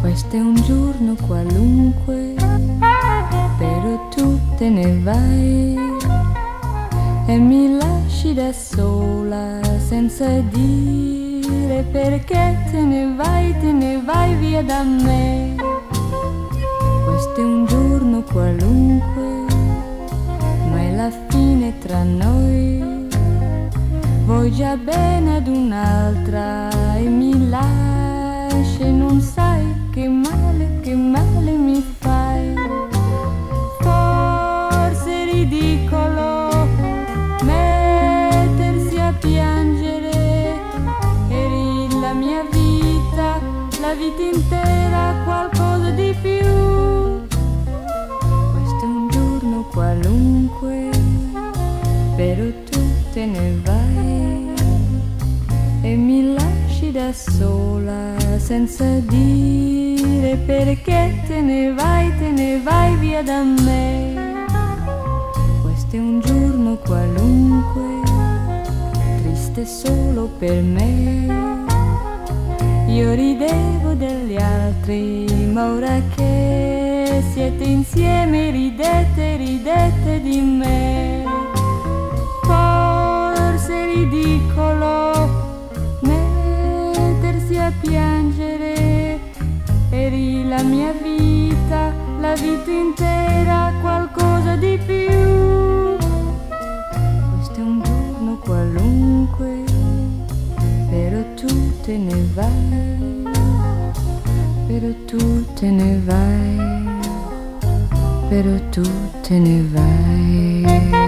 Questo è un giorno qualunque, però tu te ne vai e mi lasci da sola senza dire perché te ne vai, te ne vai via da me. Questo è un giorno qualunque, Vuoi già bene ad un'altra e mi lasci e non sai che male, che male mi fai. Forse è ridicolo mettersi a piangere. Eri la mia vita, la vita intera, qualcosa di più. Questo è un giorno qualunque, però tu te ne vai sola senza dire perché te ne vai, te ne vai via da me. Questo è un giorno qualunque, triste solo per me. Io ridevo degli altri, ma ora che siete insieme ridete, ridete di me. Forse è piangere, eri la mia vita, la vita intera, qualcosa di più. Questo è un giorno qualunque, però tu te ne vai, però tu te ne vai, però tu te ne vai.